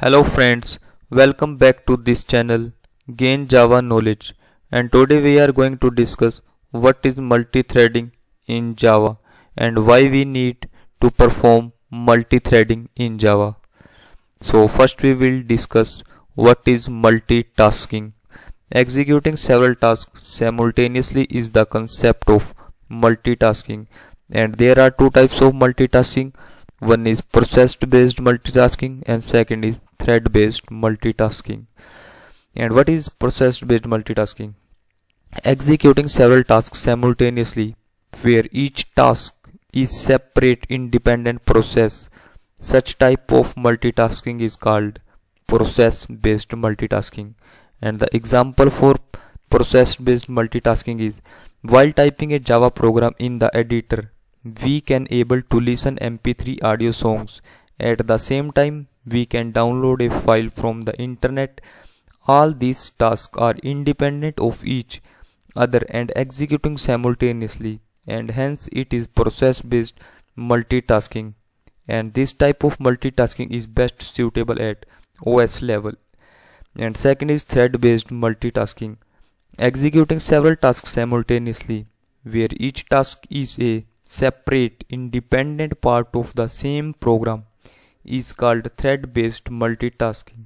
Hello friends, welcome back to this channel Gain Java Knowledge and today we are going to discuss what is multi-threading in Java and why we need to perform multi-threading in Java. So first we will discuss what is multitasking. Executing several tasks simultaneously is the concept of multitasking and there are two types of multitasking one is process based multitasking and second is thread based multitasking. And what is process based multitasking? Executing several tasks simultaneously where each task is separate independent process. Such type of multitasking is called process based multitasking. And the example for process based multitasking is while typing a java program in the editor we can able to listen mp3 audio songs. At the same time we can download a file from the internet. All these tasks are independent of each other and executing simultaneously and hence it is process based multitasking. And this type of multitasking is best suitable at OS level. And second is thread based multitasking. Executing several tasks simultaneously where each task is a separate independent part of the same program is called thread based multitasking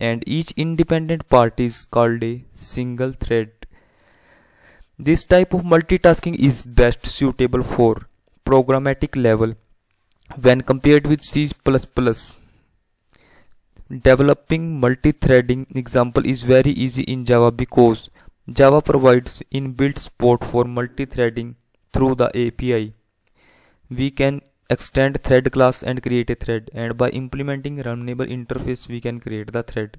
and each independent part is called a single thread. This type of multitasking is best suitable for programmatic level when compared with C++. Developing multi-threading example is very easy in Java because Java provides inbuilt support for multi-threading through the API. We can extend thread class and create a thread and by implementing runnable interface we can create the thread.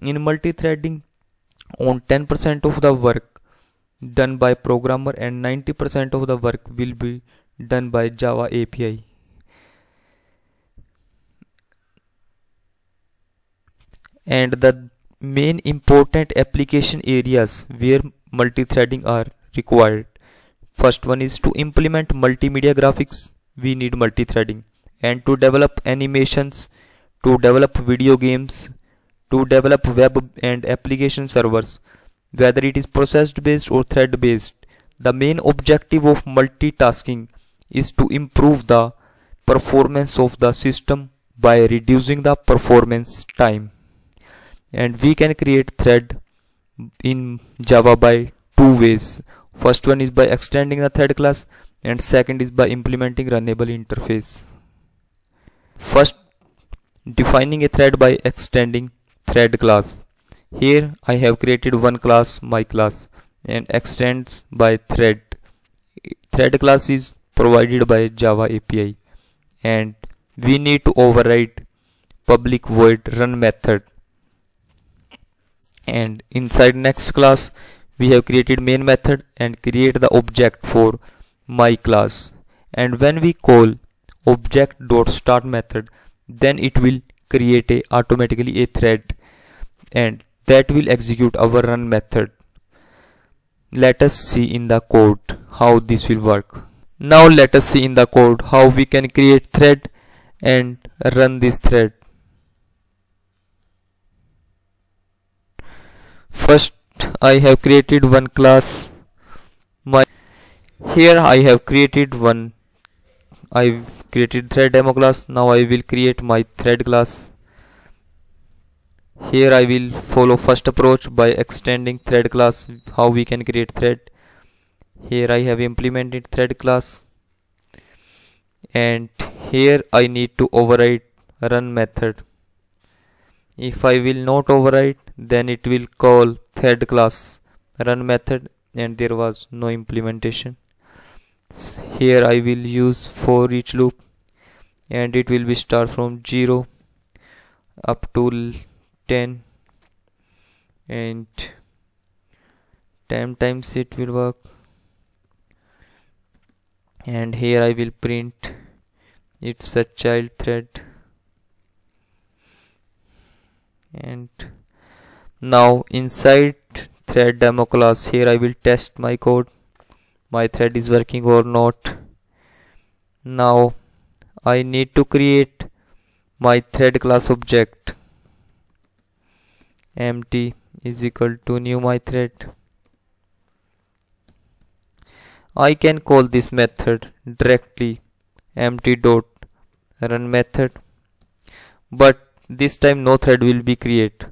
In multi-threading on 10% of the work done by programmer and 90% of the work will be done by Java API. And the main important application areas where multi-threading are required First one is to implement multimedia graphics, we need multi-threading. And to develop animations, to develop video games, to develop web and application servers, whether it is process based or thread based. The main objective of multitasking is to improve the performance of the system by reducing the performance time. And we can create thread in Java by two ways First one is by extending the thread class and second is by implementing runnable interface. First defining a thread by extending thread class. Here I have created one class my class and extends by thread. Thread class is provided by Java API and we need to override public void run method and inside next class we have created main method and create the object for my class and when we call object dot start method then it will create a automatically a thread and that will execute our run method. Let us see in the code how this will work. Now let us see in the code how we can create thread and run this thread. First I have created one class. My here I have created one. I've created thread demo class. Now I will create my thread class. Here I will follow first approach by extending thread class how we can create thread. Here I have implemented thread class. And here I need to override run method. If I will not override then it will call thread class run method and there was no implementation. Here I will use for each loop and it will be start from 0 up to 10 and 10 times it will work. And here I will print it's a child thread. And now inside thread demo class here I will test my code. My thread is working or not. Now I need to create my thread class object. Empty is equal to new my thread. I can call this method directly empty dot run method. But this time no thread will be create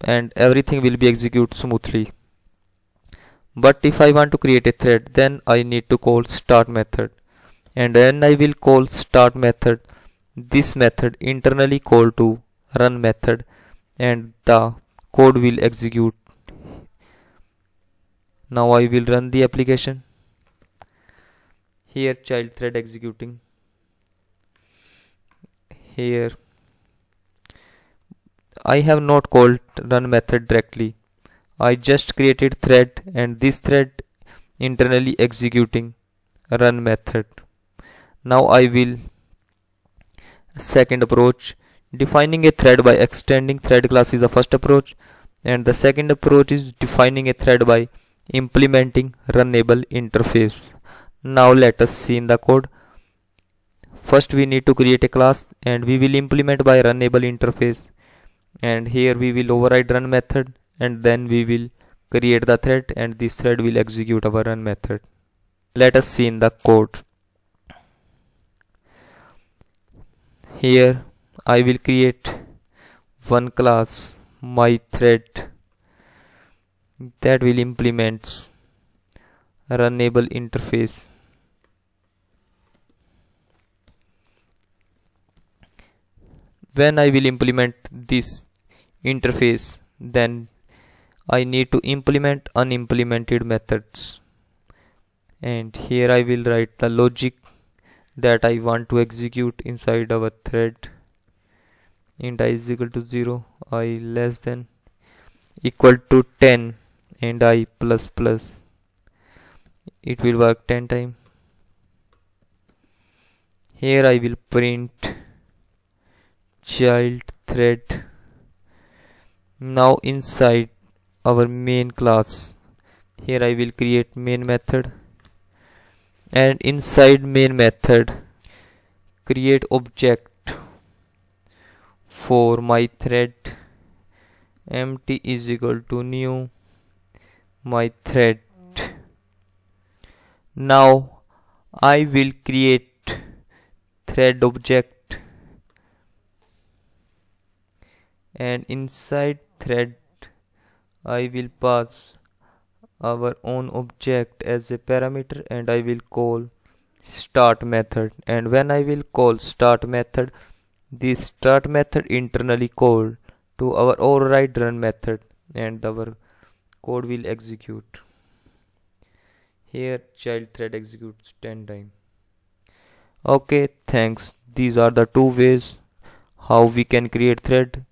and everything will be executed smoothly. But if I want to create a thread then I need to call start method. And then I will call start method this method internally call to run method and the code will execute. Now I will run the application. Here child thread executing. Here I have not called run method directly. I just created thread and this thread internally executing run method. Now I will second approach defining a thread by extending thread class is the first approach and the second approach is defining a thread by implementing runnable interface. Now let us see in the code. First we need to create a class and we will implement by runnable interface and here we will override run method and then we will create the thread and this thread will execute our run method. Let us see in the code. Here I will create one class my thread that will implement runnable interface when I will implement this interface then I need to implement unimplemented methods. And here I will write the logic that I want to execute inside our thread. Int i is equal to 0 i less than equal to 10 and i plus plus. It will work 10 time here I will print child thread now inside our main class here I will create main method. And inside main method create object for my thread empty is equal to new my thread now I will create thread object and inside thread I will pass our own object as a parameter and I will call start method. And when I will call start method this start method internally called to our override run method and our code will execute. Here child thread executes 10 times. Okay thanks. These are the two ways how we can create thread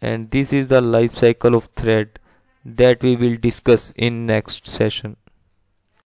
and this is the life cycle of thread that we will discuss in next session